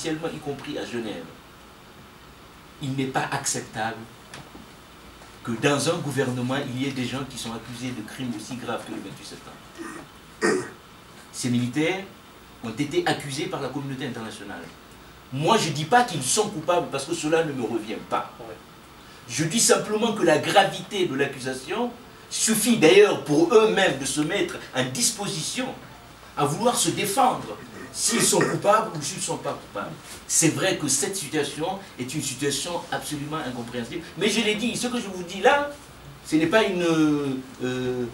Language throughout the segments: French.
officiellement, y compris à Genève, il n'est pas acceptable que dans un gouvernement, il y ait des gens qui sont accusés de crimes aussi graves que le 28 septembre. Ces militaires ont été accusés par la communauté internationale. Moi, je ne dis pas qu'ils sont coupables parce que cela ne me revient pas. Je dis simplement que la gravité de l'accusation suffit d'ailleurs pour eux-mêmes de se mettre en disposition à vouloir se défendre s'ils sont coupables ou s'ils ne sont pas coupables. C'est vrai que cette situation est une situation absolument incompréhensible. Mais je l'ai dit, ce que je vous dis là, ce n'est pas une... Euh,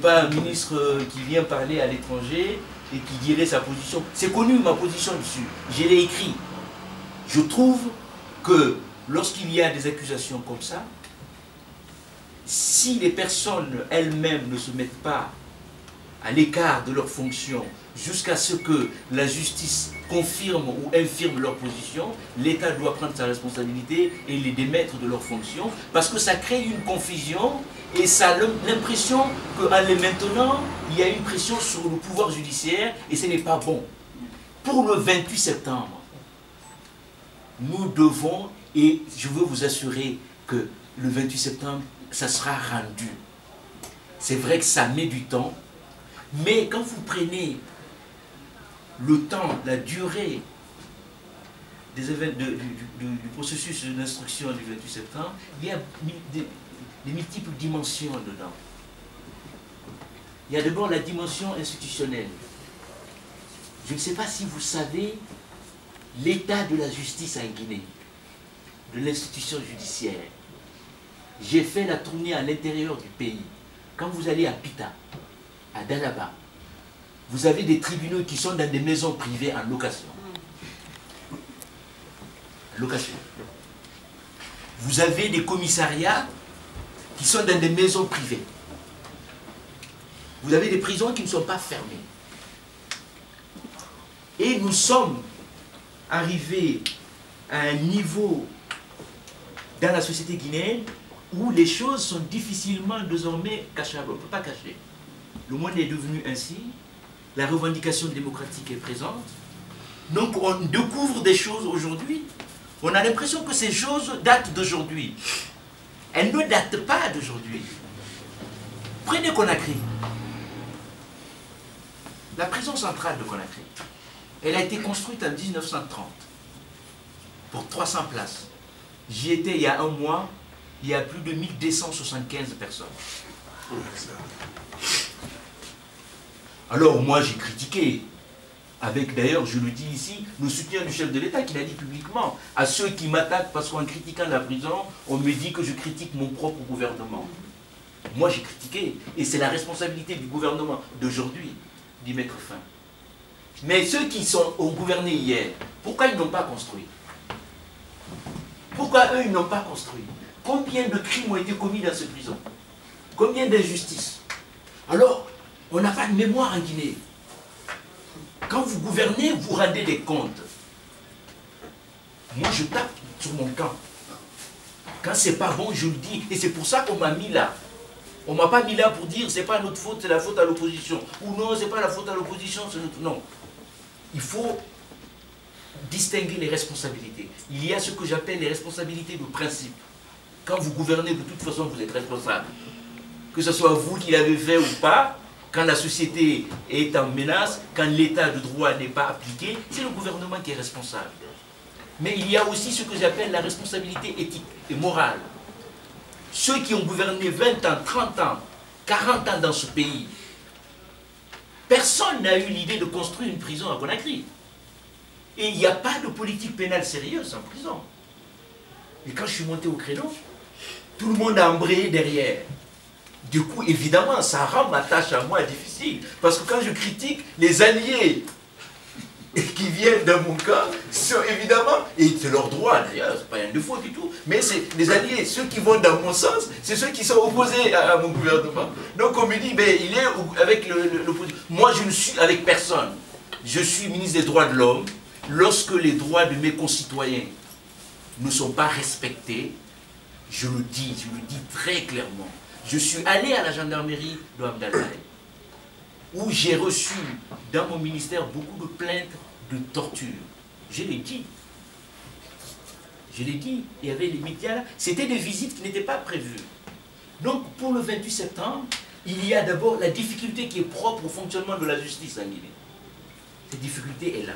pas un ministre qui vient parler à l'étranger et qui dirait sa position. C'est connu ma position dessus. Je l'ai écrit. Je trouve que lorsqu'il y a des accusations comme ça, si les personnes elles-mêmes ne se mettent pas à l'écart de leurs fonctions jusqu'à ce que la justice confirme ou infirme leur position, l'État doit prendre sa responsabilité et les démettre de leurs fonctions, parce que ça crée une confusion et ça a l'impression qu'en les maintenant, il y a une pression sur le pouvoir judiciaire et ce n'est pas bon. Pour le 28 septembre, nous devons, et je veux vous assurer que le 28 septembre, ça sera rendu. C'est vrai que ça met du temps, mais quand vous prenez le temps, la durée des du, processus d'instruction du 28 septembre, il y a des, multiples dimensions dedans. Il y a d'abord la dimension institutionnelle. Je ne sais pas si vous savez l'état de la justice en Guinée, de l'institution judiciaire. J'ai fait la tournée à l'intérieur du pays. Quand vous allez à Pita, à Danaba, vous avez des tribunaux qui sont dans des maisons privées en location. Location. Vous avez des commissariats qui sont dans des maisons privées. Vous avez des prisons qui ne sont pas fermées. Et nous sommes arrivés à un niveau dans la société guinéenne où les choses sont difficilement désormais cachables. On ne peut pas cacher. Le monde est devenu ainsi la revendication démocratique est présente. Donc on découvre des choses aujourd'hui. On a l'impression que ces choses datent d'aujourd'hui. Elles ne datent pas d'aujourd'hui. Prenez Conakry. La prison centrale de Conakry, elle a été construite en 1930 pour 300 places. J'y étais il y a un mois, il y a plus de 1275 personnes. Alors moi j'ai critiqué, avec d'ailleurs, je le dis ici, le soutien du chef de l'État qui l'a dit publiquement, à ceux qui m'attaquent parce qu'en critiquant la prison, on me dit que je critique mon propre gouvernement. Moi j'ai critiqué, et c'est la responsabilité du gouvernement d'aujourd'hui d'y mettre fin. Mais ceux qui sont, ont gouverné hier, pourquoi ils n'ont pas construit? Pourquoi eux, ils n'ont pas construit? Combien de crimes ont été commis dans ces prisons? Combien d'injustices? Alors, on n'a pas de mémoire en Guinée. Quand vous gouvernez, vous rendez des comptes. Moi, je tape sur mon camp. Quand c'est pas bon, je le dis. Et c'est pour ça qu'on m'a mis là. On m'a pas mis là pour dire c'est pas notre faute, c'est la faute à l'opposition. Ou non, c'est pas la faute à l'opposition, c'est notre. Non. Il faut distinguer les responsabilités. Il y a ce que j'appelle les responsabilités de principe. Quand vous gouvernez, de toute façon, vous êtes responsable. Que ce soit vous qui l'avez fait ou pas, quand la société est en menace, quand l'état de droit n'est pas appliqué, c'est le gouvernement qui est responsable. Mais il y a aussi ce que j'appelle la responsabilité éthique et morale. Ceux qui ont gouverné 20 ans, 30 ans, 40 ans dans ce pays, personne n'a eu l'idée de construire une prison à Conakry. Et il n'y a pas de politique pénale sérieuse en prison. Et quand je suis monté au créneau, tout le monde a embrayé derrière. Du coup, évidemment, ça rend ma tâche à moi difficile. Parce que quand je critique les alliés qui viennent dans mon cas, sont évidemment, et c'est leur droit d'ailleurs, c'est pas un défaut du tout, mais c'est les alliés, ceux qui vont dans mon sens, c'est ceux qui sont opposés à, mon gouvernement. Donc on me dit, ben, il est avec l'opposition. Moi, je ne suis avec personne. Je suis ministre des droits de l'homme. Lorsque les droits de mes concitoyens ne sont pas respectés, je le dis, je le dis très clairement. Je suis allé à la gendarmerie de Abdallah, où j'ai reçu dans mon ministère beaucoup de plaintes de torture. Je l'ai dit. Je l'ai dit, il y avait les médias là. C'était des visites qui n'étaient pas prévues. Donc, pour le 28 septembre, il y a d'abord la difficulté qui est propre au fonctionnement de la justice en Guinée. Cette difficulté est là.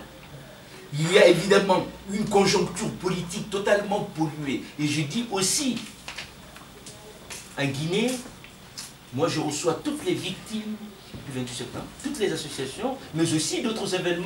Il y a évidemment une conjoncture politique totalement polluée. Et je dis aussi, en Guinée, moi je reçois toutes les victimes du 28 septembre, toutes les associations, mais aussi d'autres événements.